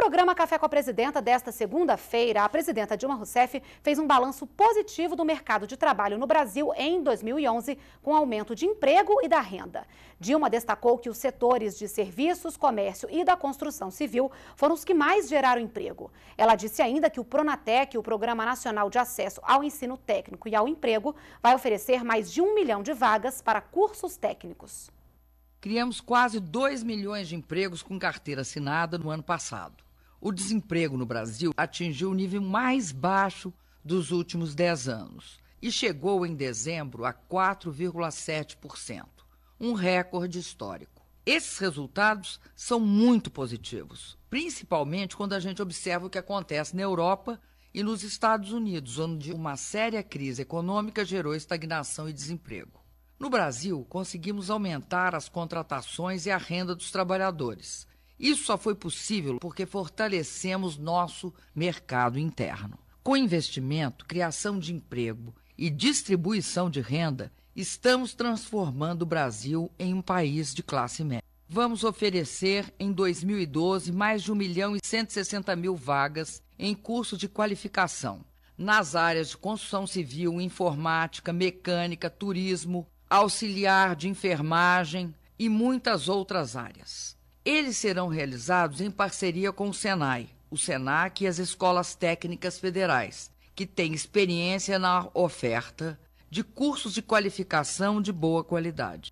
programa Café com a Presidenta desta segunda-feira, a presidenta Dilma Rousseff fez um balanço positivo do mercado de trabalho no Brasil em 2011, com aumento de emprego e da renda. Dilma destacou que os setores de serviços, comércio e da construção civil foram os que mais geraram emprego. Ela disse ainda que o Pronatec, o Programa Nacional de Acesso ao Ensino Técnico e ao Emprego, vai oferecer mais de um milhão de vagas para cursos técnicos. Criamos quase 2 milhões de empregos com carteira assinada no ano passado. O desemprego no Brasil atingiu o nível mais baixo dos últimos 10 anos e chegou em dezembro a 4,7%, um recorde histórico. Esses resultados são muito positivos, principalmente quando a gente observa o que acontece na Europa e nos Estados Unidos, onde uma séria crise econômica gerou estagnação e desemprego. No Brasil, conseguimos aumentar as contratações e a renda dos trabalhadores. Isso só foi possível porque fortalecemos nosso mercado interno. Com investimento, criação de emprego e distribuição de renda, estamos transformando o Brasil em um país de classe média. Vamos oferecer em 2012 mais de 1 milhão e 160 mil vagas em cursos de qualificação nas áreas de construção civil, informática, mecânica, turismo, auxiliar de enfermagem e muitas outras áreas. Eles serão realizados em parceria com o Senai, o Senac e as escolas técnicas federais, que têm experiência na oferta de cursos de qualificação de boa qualidade.